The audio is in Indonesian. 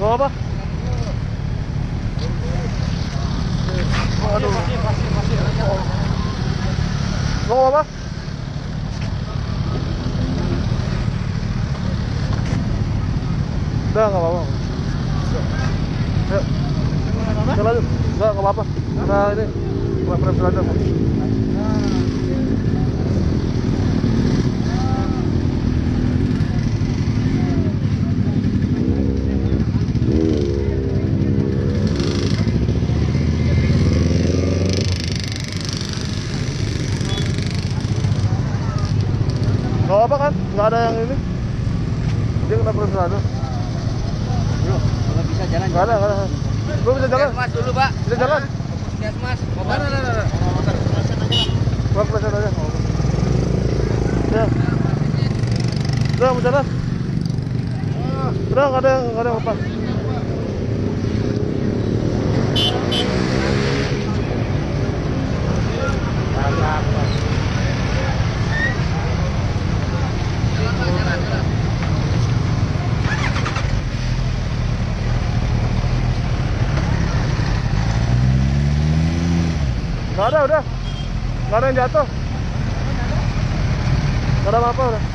Gak apa? Apa? Udah gak apa-apa. Yuk. Kita lanjut. Apa-apa. Nah ini, buat rem apa kan? Gak ada yang ini. Dia kena selander. Bro, kalau bisa jalan. Ada, ada. Bisa jalan. Mas dulu, Pak. Bisa jalan. Lihat Mas. Motor. Gua kelesan aja. Ya. Udah, mau jalan. Nggak ada yang nggak ada yang lepas. Nggak ada udah. Nggak ada yang jatuh. Nggak ada apa-apa udah.